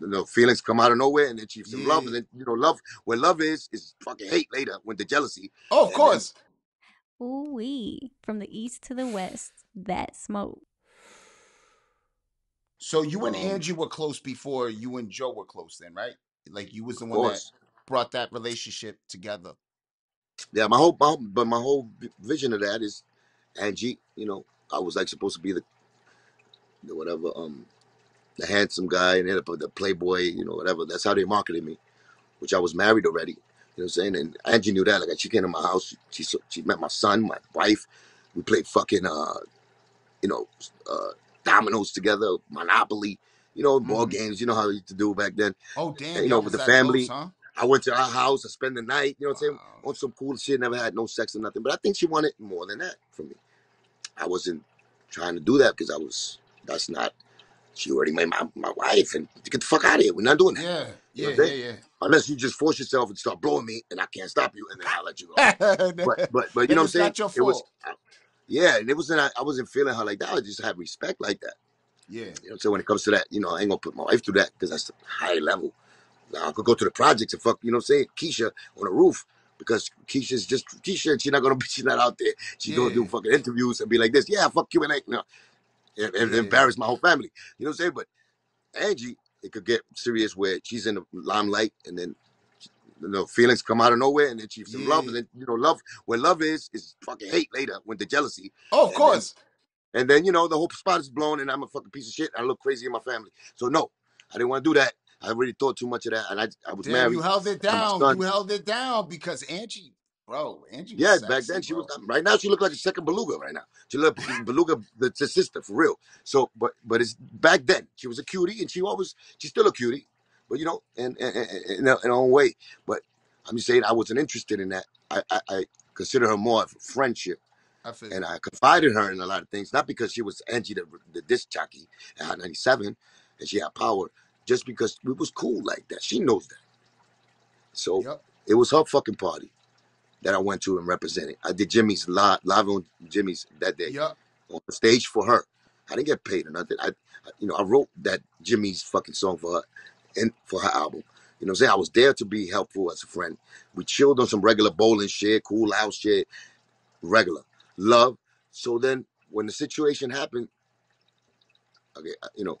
you know, feelings come out of nowhere, and then she some love, Yeah. and then you know, love where love is is fucking hate later when the jealousy, Oh, of and then course. Ooh wee. From the east to the west, that smoke. So you and um, Angie were close before you and Joe were close, then, right? Like you was the of one that course, brought that relationship together. yeah. My whole, my, whole- but my whole vi- vision of that is Angie. You know, I was like supposed to be the, the whatever, um, the handsome guy, and ended up with the playboy. You know, whatever. That's how they marketed me, which I was married already. You know what I'm saying? And Angie knew that. Like she came to my house, she she, she met my son, my wife. We played fucking uh, you know, uh, dominoes together, Monopoly. You know, board hmm games. You know how we used to do back then. Oh, And, damn, you know, with the family. close, huh? I went to our house. I spent the night. You know what I'm saying? On some cool shit. Never had no sex or nothing. But I think she wanted more than that from me. I wasn't trying to do that because I was. That's not. She already made my, my wife, and get the fuck out of here. We're not doing that. Yeah, You know yeah, yeah. Unless you just force yourself and start blowing me, and I can't stop you, and then I'll let you go. But but but you know what I'm saying? not your It was. fault. Yeah, and it wasn't. I, I wasn't feeling her like that. I just had respect like that. Yeah, You know what I'm saying? When it comes to that, you know, I ain't gonna put my wife through that because that's a high level. Now, I could go to the projects and fuck, you know what I'm saying? Keisha on the roof because Keisha's just Keisha and she's not gonna be, she's not out there. She's gonna do fucking interviews and be like this, yeah, fuck you and like, no, and, and yeah, embarrass my whole family. You know what I'm saying? But Angie, it could get serious where she's in the limelight and then you know feelings come out of nowhere and then she's some love and then you know love where love is is fucking hate later when the jealousy Oh, of and then course. and then you know the whole spot is blown and I'm a fucking piece of shit. I look crazy in my family. So no, I didn't want to do that. I really thought too much of that, and I I was Damn, you held it I had my down. You held it down because Angie, bro, Angie was Yeah, back sexy, then she was. bro. Right now she look like a second beluga. Right now she look beluga, the, the sister for real. So, but but it's back then she was a cutie, and she always she's still a cutie, but you know, in in, in, in her in her own way. But I'm just saying I wasn't interested in that. I I, I consider her more of a friendship, I feel and you. I confided her in a lot of things, not because she was Angie the the disc jockey at Hot 97, and she had power, just because we was cool like that. She knows that. So Yep. it was her fucking party that I went to and represented. I did Jimmy's live, live on Jimmy's that day Yep. on the stage for her. I didn't get paid or nothing. I, I- you know, I wrote that Jimmy's fucking song for her and for her album. You know what I'm saying? I was there to be helpful as a friend. We chilled on some regular bowling shit, cool house shit, regular love. So then when the situation happened, okay, I- you know,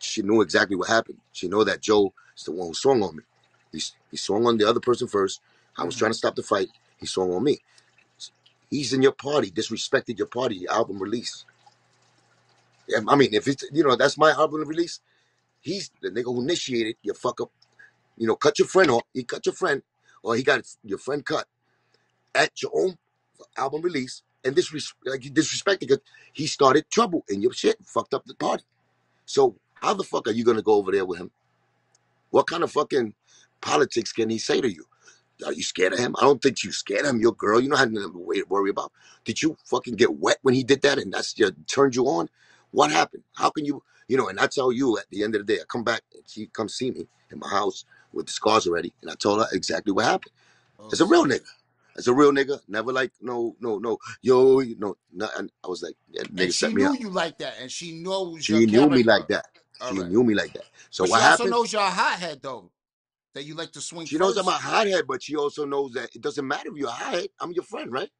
she knew exactly what happened. She know that Joe is the one who swung on me. He, he swung on the other person first. I was hmm trying to stop the fight. He swung on me. He's in your party, disrespected your party, your album release. Yeah, I mean, if it's you know that's my album release, he's the nigga who initiated your fuck up. You know, cut your friend off. He cut your friend, or he got your friend cut at your own album release, and this like you disrespected because he started trouble in your shit, fucked up the party. So how the fuck are you gonna go over there with him? What kind of fucking politics can he say to you? Are you scared of him? I don't think you scared of him. Your girl, you don't have nothing to worry about. Did you fucking get wet when he did that and that's just turned you on? What happened? How can you, you know, and I tell you at the end of the day, I come back and she comes see me in my house with the scars already, and I told her exactly what happened. Oh, It's a real nigga. It's a real nigga. Never like, no, no, no, yo, no, no. And I was like, that And nigga she set me knew up. you like that, and she knows your She knew me character. like that. All She right. knew me like that. So But what she also happened? knows you're a hothead, though. That you like to swing She knows I'm a hothead, but she also knows that it doesn't matter if you're a hothead. I'm your friend, right?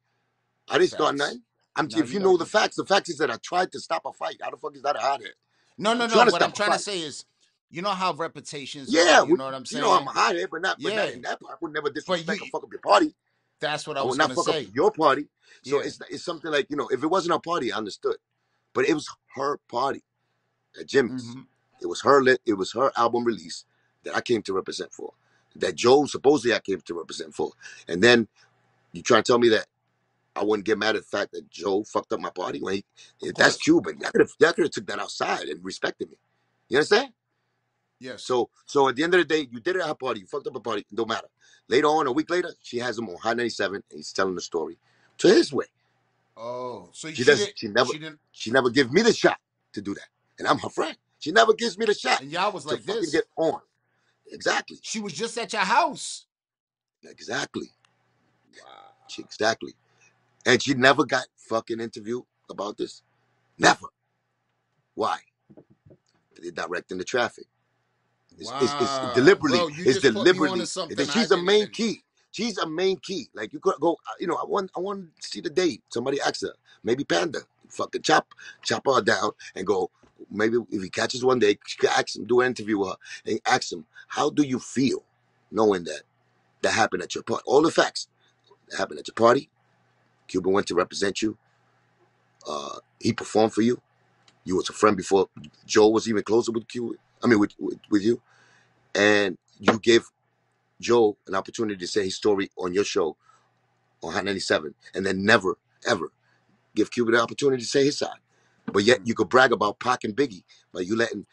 I didn't start Facts. nothing. I'm, No, if you you know the facts, the fact is that I tried to stop a fight. How the fuck is that a hothead? No, no, I'm no. trying to What I'm stop a trying to fight. say is, you know how reputations Yeah, are. You we, know what I'm you know I'm saying? a hothead, but not, but not Yeah. in that part. I would never But disrespect you. or fuck up your party. That's what I I was not gonna fuck up say. your party. So Yeah. it's it's something like you know, if it wasn't our party, I understood, but it was her party at Jimmy's. hmm It was her lit. It was her album release that I came to represent for. That Joe supposedly I came to represent for. And then you try to tell me that I wouldn't get mad at the fact that Joe fucked up my party when he, if that's course. true, but y'all could have y'all could have took that outside and respected me. You understand? Yes. So so at the end of the day, you did it at her party, you fucked up a party, it don't matter. Later on, a week later, she has him on Hot 97 and he's telling the story to his way. Oh, so She she does she never She didn't. she never gives me the shot to do that. And I'm her friend. She never gives me the shot And y'all was like this. get on. Exactly. She was just at your house. Exactly. Wow. She, exactly. And she never got fucking interviewed about this. Never. Why? They're directing the traffic. It's, it's, it's deliberately. bro, It's just put me deliberately. onto It's something that I she's a main key. She's a main key. Like you could go. Uh, you know, I want. I want to see the date. Somebody ask her. Maybe Panda. Fucking chop, chop her down and go. Maybe if he catches one day, she could ask him, do an interview with her, and ask him, how do you feel knowing that that happened at your party? All the facts that happened at your party. Cuban went to represent you. Uh, he performed for you. You was a friend before Joe was even closer with Cuban. I mean, with, with with you, and you gave Joe an opportunity to say his story on your show on Hot 97, and then never ever give Cuban the opportunity to say his side. But yet you could brag about Pac and Biggie, but you letting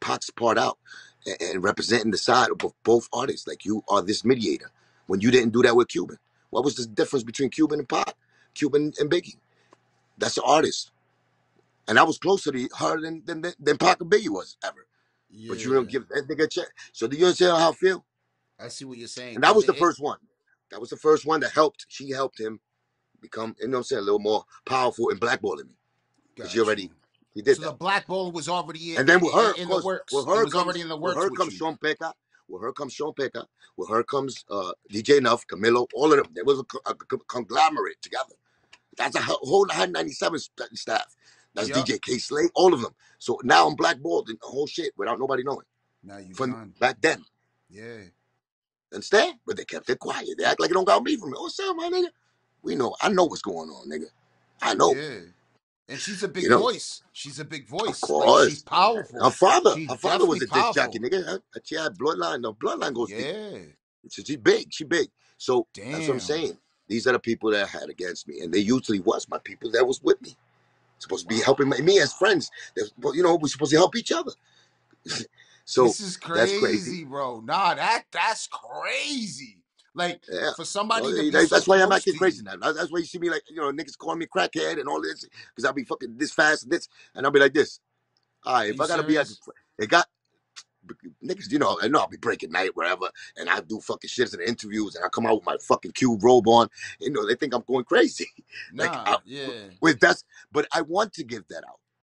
Pac's part out and, and representing the side of both, artists. Like you are this mediator when you didn't do that with Cuban. What was the difference between Cuban and Pac? Cuban and Biggie. That's the artist. And I was closer to her than than than Pac and Biggie was ever. But you don't give that nigga a check. So do you understand how I feel? I see what you're saying. And that Cause was it, the it first one. That was the first one that helped. She helped him become, you know what I'm saying, a little more powerful and blackballing me. Because she already you. he did So that. the black ball was already in, And then with her, in, the course, works. with It her was already in the works. with her with comes you. Sean Peka. With her comes Sean Peka. With her comes uh, DJ Enuff, Camilo, all of them. There was a, co- a conglomerate together. That's a whole 197 staff. That's Yup. DJ Kay Slay, all of them. So now I'm blackballed in the whole shit without nobody knowing. Now you From done. back then. Yeah. Understand? But they kept it quiet. They act like it don't got me from me. What's up, my nigga? We know. I know what's going on, nigga. I know. Yeah. And she's a big You know, voice. She's a big of voice. Like she's powerful. Her father, She's her father was definitely a disc jockey, nigga. Her- She had bloodline. The bloodline goes deep. Yeah. So she big. She big. So that's what I'm Damn. saying. These are the people that I had against me, and they usually was my people that was with me. Supposed to be helping Wow. my, me as friends. They're You know, we're supposed to help each other. so This is that's crazy. crazy, bro. Nah, that that's crazy. Like Yeah. for Well, somebody to be that- so that's why I'm acting crazy now. That's why you see me like, you know, niggas calling me crackhead and all this because I'll be fucking this fast and this, and I'll be like this. All right, if you I gotta be at, it got niggas, you know, I know I'll be breaking night wherever, and I do fucking shits in the interviews, and I come out with my fucking cube robe on. You know, they think I'm going crazy. like, Nah, I, yeah. with that's, but I want to give that out.